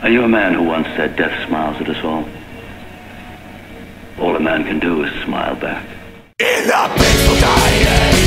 Are you a man who once said death smiles at us all? All a man can do is smile back. In the peaceful dying,